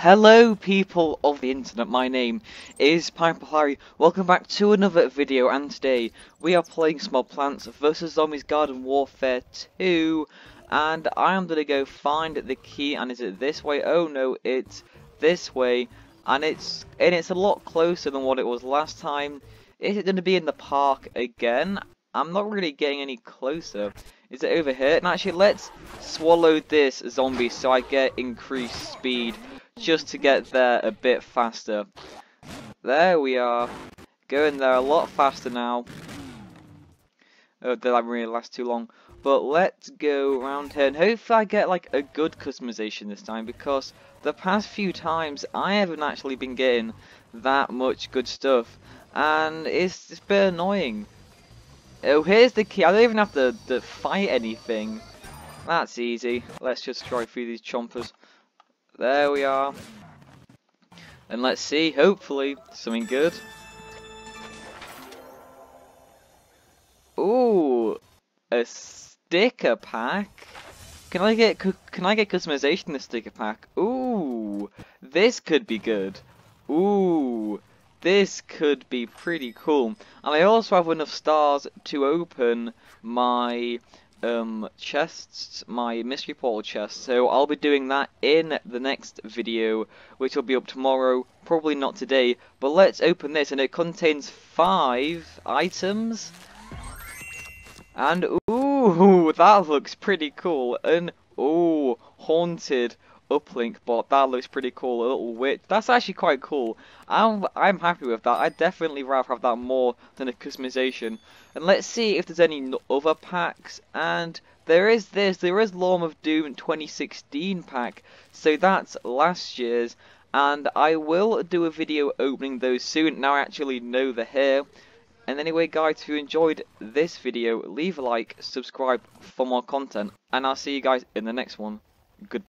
Hello people of the internet, my name is Pineapple Harry. Welcome back to another video and today we are playing Small Plants vs Zombies Garden Warfare 2 and I am gonna go find the key and is it this way? Oh no, it's this way and it's and it's a lot closer than what it was last time. Is it gonna be in the park again? I'm not really getting any closer. Is it over here? And actually, let's swallow this zombie so I get increased speed just to get there a bit faster. There we are. Going there a lot faster now. Uh, oh, that didn't really last too long. But let's go around here and hopefully I get like a good customization this time because the past few times I haven't actually been getting that much good stuff. And it's, it's a bit annoying. Oh, here's the key. I don't even have to, to fight anything. That's easy. Let's just try through these chompers. There we are. And let's see, hopefully, something good. Ooh, a sticker pack. Can I get can I get customization in the sticker pack? Ooh, this could be good. Ooh, this could be pretty cool. And I also have enough stars to open my um, chests, my mystery portal chest, so I'll be doing that in the next video, which will be up tomorrow, probably not today, but let's open this, and it contains five items, and ooh, that looks pretty cool, and ooh, haunted, uplink but That looks pretty cool. A little witch. That's actually quite cool. I'm I'm happy with that. I'd definitely rather have that more than a customization. And let's see if there's any other packs. And there is this. There is Lawn of Doom 2016 pack. So that's last year's. And I will do a video opening those soon. Now I actually know they're here. And anyway guys, if you enjoyed this video, leave a like, subscribe for more content, and I'll see you guys in the next one. Good